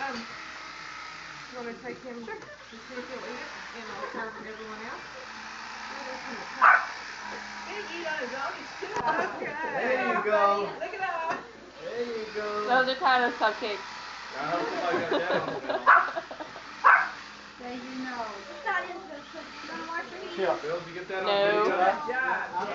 Um, You wanna take him sure. to see if he'll eat it, and I'll serve everyone else? He? He can eat on his own, he's two. Okay. There you go. Look at that. There you go. Those are kind of cupcakes. I hope somebody got that on the There you know. It's not interesting. You wanna watch me? Bill, did you get that no. on No. video? Good job.